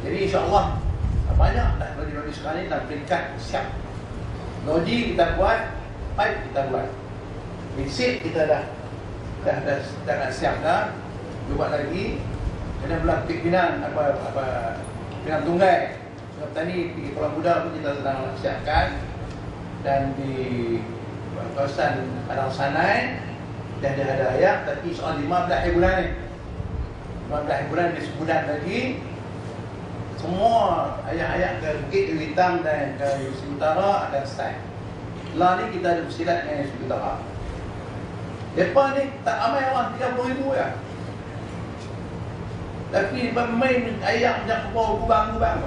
Jadi insyaAllah banyak dah lodi-lodi sekarang ni dalam peringkat siap. Lodi kita buat, pipe kita buat. Basic kita dah dah dah, dah, dah siap dah. Buat lagi. Kena belah pimpinan apa apa pimpinan tunggai. Sebab tadi di Pulau Muda pun kita sedang siapkan dan di kawasan Padang Sanai dah ada ada ayat tapi soal 15 hari bulan ni 15 hari bulan di sebulan lagi semua ayat-ayat ke Bukit Hitam dan ke Yusuf Utara akan start. Lah ni kita ada bersilat dengan Yusuf Utara Depan ni tak ramai orang 30 ribu ya. Tapi bermain ayat macam kebau kubang-kubang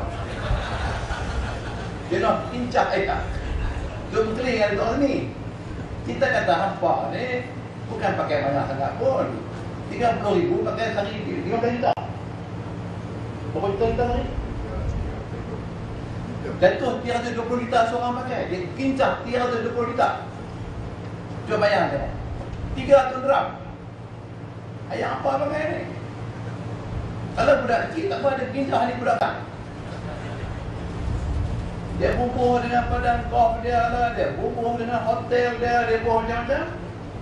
dia nak pincak ayat. Jom keling ada orang ni. Kita kata hampa ni? Bukan pakai banyak sangat pun. 30 ribu pakai sehari 15 juta. Berapa juta kita hari? Tu 320 juta seorang pakai. Dia kincah 320 juta. Cuba bayang tengok 300 gram. Ayah apa pakai ni? Kalau budak kecil tak apa ada kincah ni budak kan? Dia bubuh dengan padang golf dia lah Dia bubuh dengan hotel dia Dia bubuh macam-macam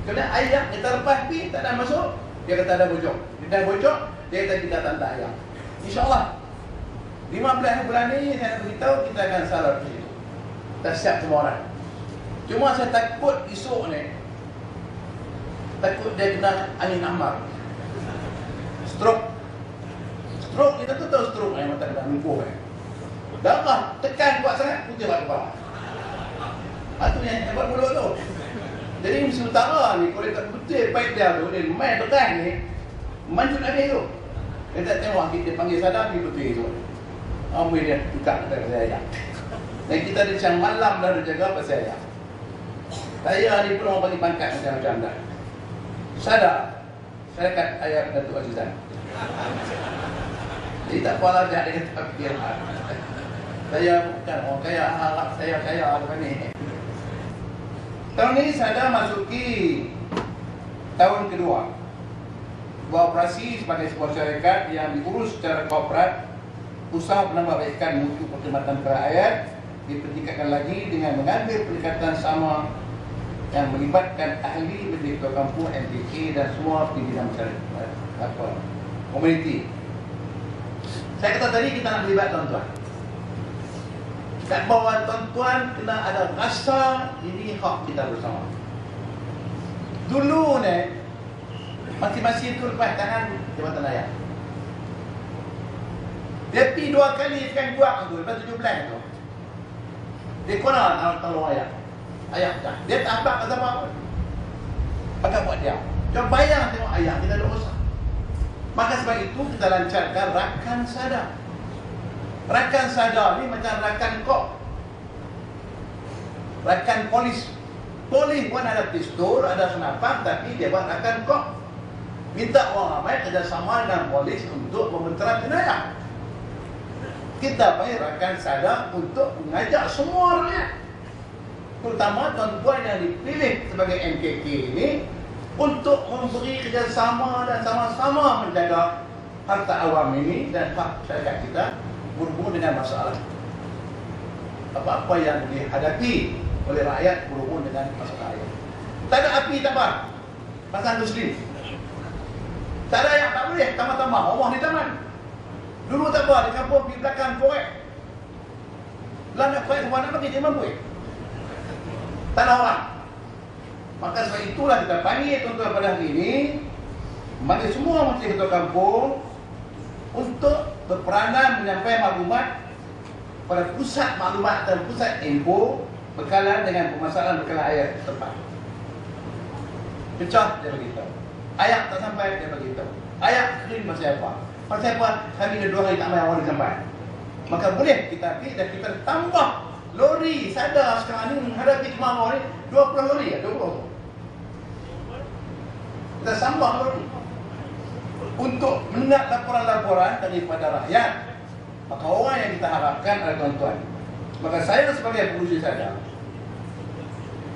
Kena ayam kita lepas pi tak ada masuk. Dia kata ada bojok Dia dah bojok Dia kata kita tak ada ayam InsyaAllah 15 bulan ni saya nak beritahu kita akan salah situ. Kita siap semua orang. Cuma saya takut esok ni takut dia kena angin amar. Stroke. Stroke kita tu tahu stroke yang mata kita lumpuh kan. Darah tekan kuat sangat putih balik kepala. Itu yang hebat mulut tu. Jadi mesti utara ni kalau tak putih baik dia tu dia main tekan ni manjut habis tu. Dia tak tengok kita panggil sadar pergi putih tu. Ambil dia tukar kata saya ayam. Dan kita ada siang malam dah ada jaga pasal ayam. Saya ni pun orang bagi pangkat macam-macam dah. Sadar. Saya kat ayam Datuk Azizan. Jadi tak apa lah dia kata fikir. Saya bukan orang kaya, harap saya kaya apa ni. Tahun ini saya dah masuki tahun kedua. Beroperasi sebagai sebuah syarikat yang diurus secara korporat usaha penambahbaikan mutu perkhidmatan kerakyat dipertingkatkan lagi dengan mengambil pendekatan sama yang melibatkan ahli menteri ketua kampung MPK dan semua pimpinan masyarakat apa komuniti. Saya kata tadi kita nak melibat tuan-tuan. Dan bahawa tuan-tuan kena ada rasa ini hak kita bersama. Dulu ni masing-masing itu lepas tangan Jabatan Raya. Dia pergi dua kali kan buat tu lepas tujuh bulan tu. Dia kena nak tolong ayah. Ayah dah. Dia tak abang kata apa pun. Maka buat dia. Jangan bayang tengok ayah kita ada usaha. Maka sebab itu kita lancarkan rakan sadar. Rakan sadar ni macam rakan kok. Rakan polis. Polis pun ada pistol, ada senapan tapi dia buat rakan kok. Minta orang ramai kerjasama dengan polis untuk membentera jenayah kita rakan sadar untuk mengajak semua rakyat. Terutama tuan-tuan yang dipilih sebagai MKK ini untuk memberi kerjasama dan sama-sama menjaga harta awam ini dan hak masyarakat kita berhubung dengan masalah apa-apa yang dihadapi oleh rakyat berhubung dengan masalah rakyat tak ada api tak apa. Pasal muslim. Tak ada yang tak boleh tambah-tambah. Allah di taman Dulu tak apa, di kampung pergi belakang korek. Lah nak korek kemana lagi dia mampu. Tanah orang. Maka sebab itulah kita panggil tuan-tuan pada hari ini. Mari semua menteri ketua kampung untuk berperanan menyampaikan maklumat pada pusat maklumat dan pusat info berkaitan dengan permasalahan berkaitan air tempat. Pecah dia beritahu. Ayat tak sampai dia beritahu. Ayat kering masih apa? Pasal apa? Kami ada dua hari tak main awal sampai. Maka boleh kita pergi dan kita tambah lori sadar sekarang ni menghadapi kemarau ni 20 lori ya, 20. Kita tambah lori. Untuk mendengar laporan-laporan daripada rakyat. Maka orang yang kita harapkan adalah tuan-tuan. Maka saya sebagai pengurusi saja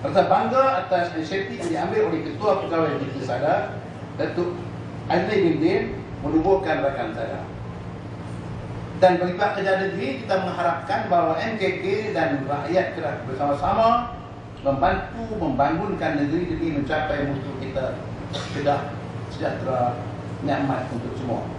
Rasa bangga atas inisiatif yang diambil oleh Ketua Pegawai Negeri Sadar Datuk Azli bin Din menubuhkan rakan saya. Dan pihak kerja negeri kita mengharapkan bahawa MKK dan rakyat bersama-sama membantu membangunkan negeri demi mencapai musuh kita sudah sejahtera nyaman untuk semua.